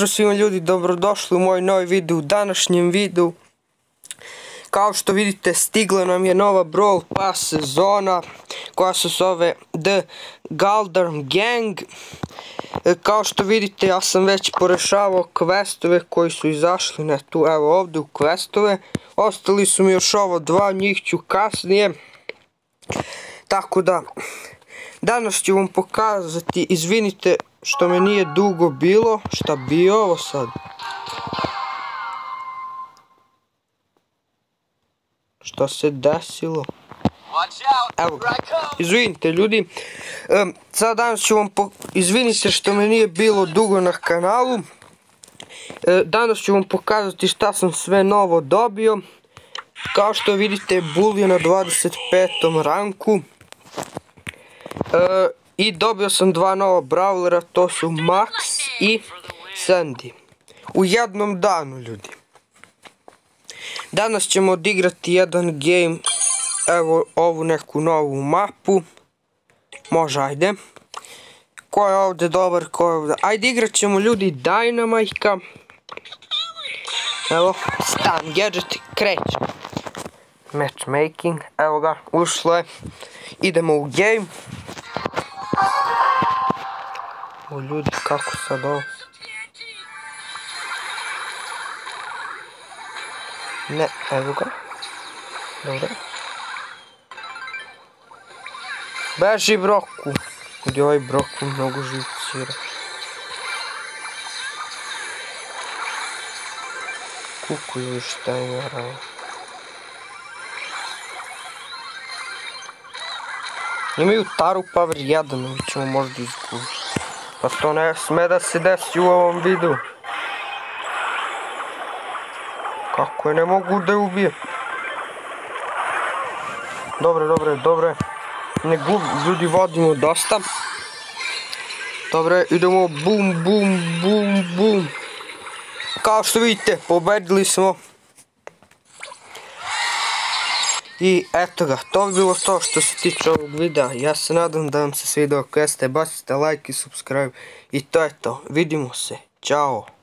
Pozdrav svima ljudi, dobrodošli u moj novi video u današnjem videu. Kao što vidite stigla nam je nova Brawl Pass sezona koja se zove The Galdern Gang. E, kao što vidite ja sam već porešavao questove koji su izašli na tu, evo ovdje u questove. Ostali su mi još ovo dva, njih ću kasnije. Tako da, danas ću vam pokazati, izvinite što me nije dugo bilo, šta bi ovo sad? Šta se desilo? Evo, izvinite ljudi, sad danas ću vam izvinite što me nije bilo dugo na kanalu. E, danas ću vam pokazati šta sam sve novo dobio. Kao što vidite, Bull na 25. ranku. I dobio sam dva nova brawlera, to su Max i Sandy. U jednom danu, ljudi. Danas ćemo odigrati jedan game, evo ovu neku novu mapu. Može, ajde. Ko je ovdje dobar, ko je ovdje... Ajde igrat ćemo ljudi Dynamite-ka. Evo, stan, gadget, kreće. Matchmaking, evo ga, ušlo je. Idemo u game. O ljudi, kako sad ovo? Ne, evo ga. Dobro. Beži broku. Gdje ovaj broku mnogo živcira. Kukuju šta je naravno. Imaju Taru Power 1, mi ćemo možda izgubiti. Pa to ne sme da se desi u ovom vidu. Kako je ne mogu da je ubije? Dobre, dobre, dobre. Ne gub, ljudi vodimo dosta. Dobre, idemo bum, bum, bum, bum. Kao što vidite, pobedili smo. I eto ga, to bi bilo to što se tiče ovog videa. Ja se nadam da vam se svidio. Ako jeste, bacite like i subscribe. I to je to. Vidimo se. Ćao.